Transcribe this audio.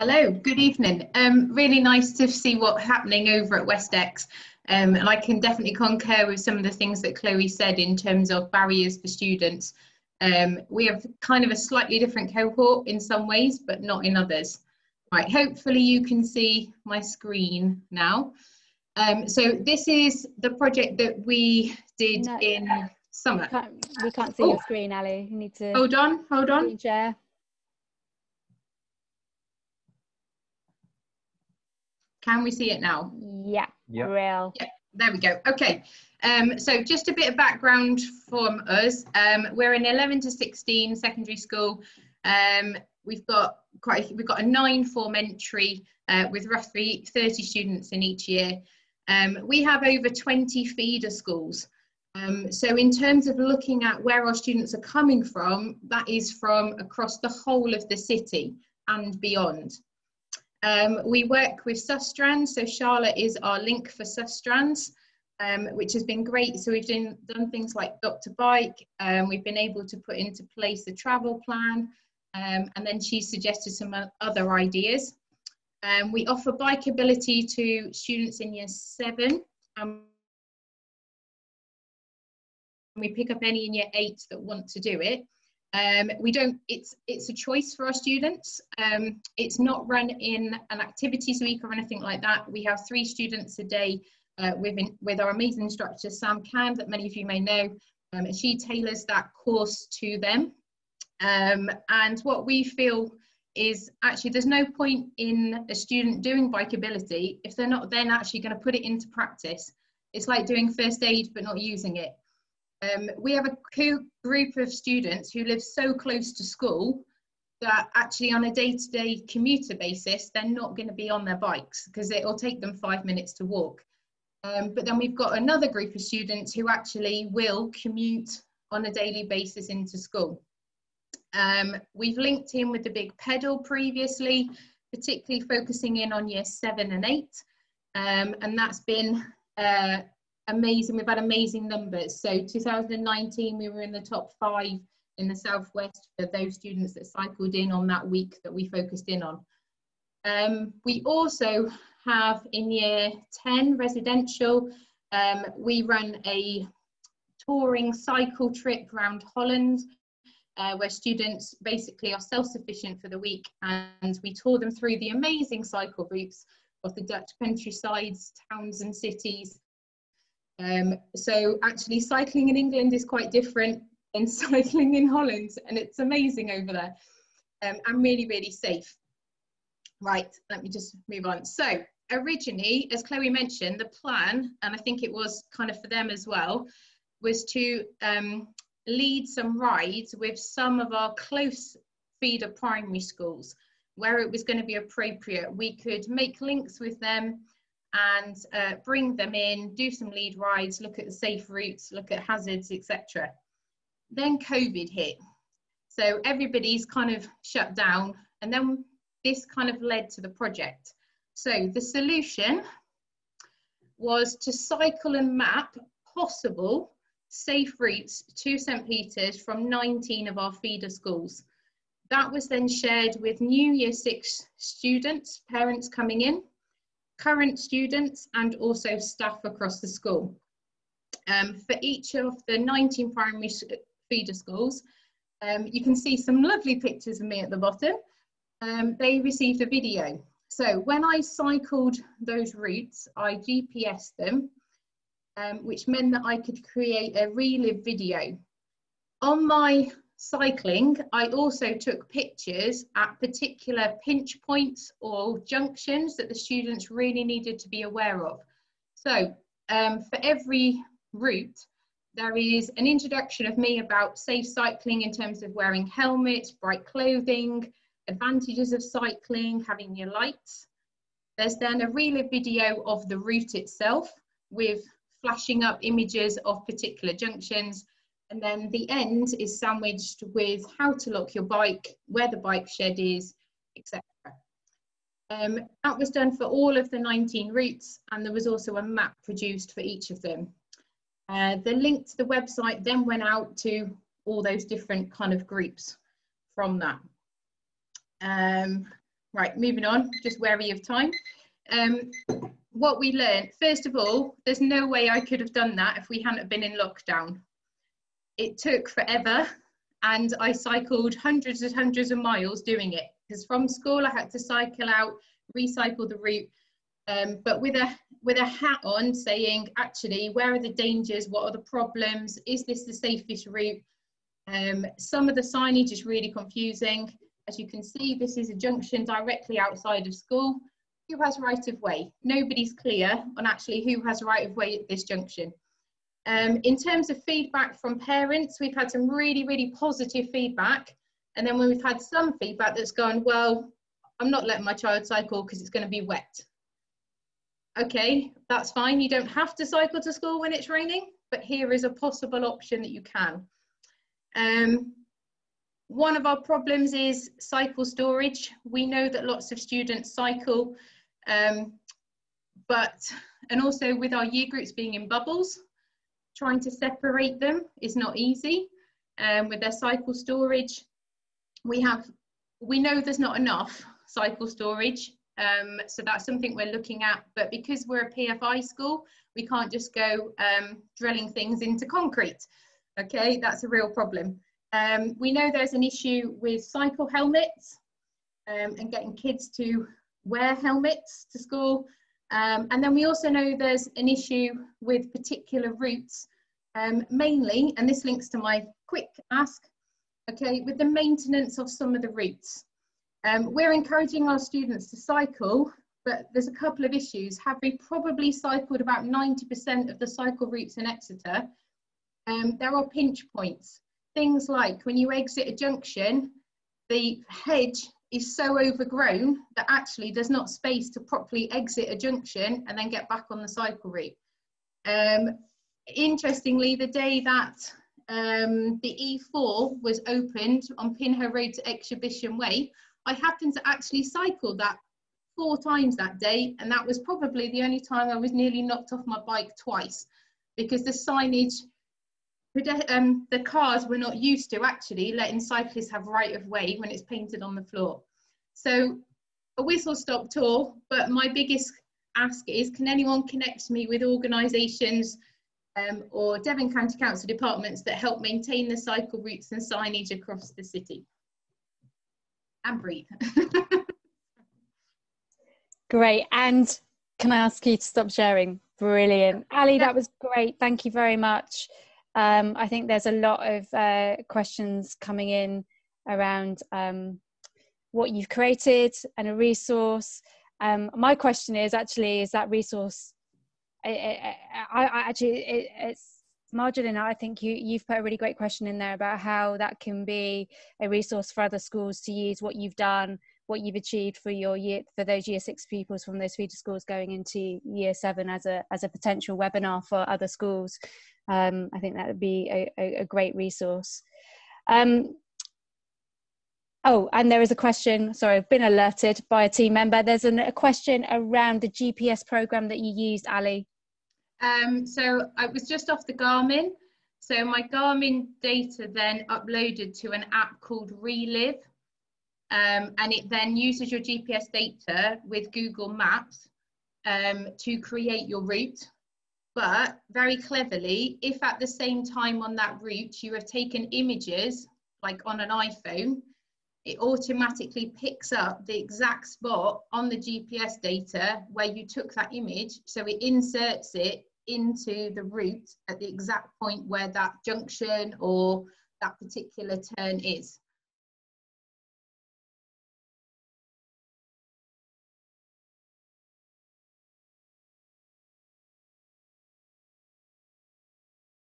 Hello, good evening. Um, really nice to see what's happening over at West Exe. Um, and I can definitely concur with some of the things that Chloe said in terms of barriers for students. Um, we have kind of a slightly different cohort in some ways, but not in others. Right, hopefully you can see my screen now. Um, so this is the project that we did no, in summer. We can't, we can't see oh. your screen, Ali. You need to hold on, hold on. Share. Can we see it now? Yeah, yeah. real. Yeah, there we go. Okay. Um, so just a bit of background from us. Um, we're in 11 to 16 secondary school. Um, we've got quite we've got a nine form entry uh, with roughly 30 students in each year. Um, we have over 20 feeder schools. Um, so in terms of looking at where our students are coming from, that is from across the whole of the city and beyond. Um, we work with Sustrans, so Charlotte is our link for Sustrans, um, which has been great. So we've done, done things like Dr. Bike, um, we've been able to put into place a travel plan, um, and then she suggested some other ideas. Um, we offer bikeability to students in year seven. Um, we pick up any in year eight that want to do it. Um, we don't, it's, it's a choice for our students. Um, it's not run in an activities week or anything like that. We have three students a day uh, with, our amazing instructor, Sam Cam, that many of you may know. Um, and she tailors that course to them. Um, and what we feel is actually there's no point in a student doing bikeability if they're not then actually going to put it into practice. It's like doing first aid but not using it. Um, we have a group of students who live so close to school that actually on a day-to-day -day commuter basis, they're not going to be on their bikes because it'll take them five minutes to walk. Um, but then we've got another group of students who actually will commute on a daily basis into school. Um, we've linked in with the big pedal previously, particularly focusing in on year seven and eight. Um, and that's been uh, amazing. We've had amazing numbers. So 2019, we were in the top five in the Southwest for those students that cycled in on that week that we focused in on. Um, we also have in year 10 residential, um, we run a touring cycle trip around Holland uh, where students basically are self-sufficient for the week and we tour them through the amazing cycle routes of the Dutch countrysides, towns and cities um, so actually cycling in England is quite different than cycling in Holland and it's amazing over there um, and really, really safe. Right, let me just move on. So originally, as Chloe mentioned, the plan, and I think it was kind of for them as well, was to um, lead some rides with some of our close feeder primary schools where it was going to be appropriate. We could make links with them and uh, bring them in, do some lead rides, look at the safe routes, look at hazards, etc. Then COVID hit. So everybody's kind of shut down, and then this kind of led to the project. So the solution was to cycle and map possible safe routes to St. Peter's from 19 of our feeder schools. That was then shared with new year six students, parents coming in, current students and also staff across the school. Um, for each of the 19 primary feeder schools, um, you can see some lovely pictures of me at the bottom. Um, they received a video. So when I cycled those routes, I GPS them, um, which meant that I could create a relive video. On my cycling, I also took pictures at particular pinch points or junctions that the students really needed to be aware of. So um, for every route, there is an introduction of me about safe cycling in terms of wearing helmets, bright clothing, advantages of cycling, having your lights. There's then a relive video of the route itself with flashing up images of particular junctions and then the end is sandwiched with how to lock your bike, where the bike shed is, etc. Um, that was done for all of the 19 routes and there was also a map produced for each of them. Uh, the link to the website then went out to all those different kind of groups from that. Um, right, moving on, just wary of time. Um, what we learned, first of all, there's no way I could have done that if we hadn't been in lockdown. It took forever and I cycled hundreds and hundreds of miles doing it because from school I had to cycle out, recycle the route, um, but with a with a hat on saying actually where are the dangers, what are the problems, is this the safest route? Um, some of the signage is really confusing. As you can see, this is a junction directly outside of school. Who has right of way? Nobody's clear on actually who has right of way at this junction. Um, in terms of feedback from parents, we've had some really, really positive feedback. And then when we've had some feedback that's gone, well, I'm not letting my child cycle because it's going to be wet. Okay, that's fine. You don't have to cycle to school when it's raining, but here is a possible option that you can. Um, one of our problems is cycle storage. We know that lots of students cycle, um, but, and also with our year groups being in bubbles, trying to separate them is not easy. Um, with their cycle storage, we have, we know there's not enough cycle storage. Um, so that's something we're looking at. But because we're a PFI school, we can't just go um, drilling things into concrete. Okay, that's a real problem. Um, we know there's an issue with cycle helmets um, and getting kids to wear helmets to school. Um, and then we also know there's an issue with particular routes, um, mainly, and this links to my quick ask, okay, with the maintenance of some of the routes. Um, we're encouraging our students to cycle, but there's a couple of issues. Have we probably cycled about 90% of the cycle routes in Exeter? Um, there are pinch points. Things like when you exit a junction, the hedge is so overgrown that actually there's not space to properly exit a junction and then get back on the cycle route. Um, interestingly, the day that um, the E4 was opened on Pinhoe Road to Exhibition Way, I happened to actually cycle that four times that day, and that was probably the only time I was nearly knocked off my bike twice because the signage, um, the cars were not used to actually letting cyclists have right of way when it's painted on the floor. So a whistle stop tour, but my biggest ask is can anyone connect me with organisations um, or Devon County Council departments that help maintain the cycle routes and signage across the city? And breathe. Great. And can I ask you to stop sharing? Brilliant. Ali, that was great. Thank you very much. Um, I think there's a lot of uh, questions coming in around um, what you've created and a resource. Um, my question is actually, is that resource? I, I, I actually, it, it's Marjorie, I think you, you've put a really great question in there about how that can be a resource for other schools to use what you've done, what you've achieved for your year for those year six pupils from those feeder schools going into year seven as a as a potential webinar for other schools. Um, I think that would be a, a, a great resource. Um, Oh, and there is a question. Sorry, I've been alerted by a team member. There's an, a question around the GPS program that you used, Ali. Um, so I was just off the Garmin. So my Garmin data then uploaded to an app called Relive. Um, and it then uses your GPS data with Google Maps um, to create your route. But very cleverly, if at the same time on that route you have taken images, like on an iPhone, it automatically picks up the exact spot on the GPS data where you took that image. So it inserts it into the route at the exact point where that junction or that particular turn is.